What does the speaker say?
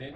네.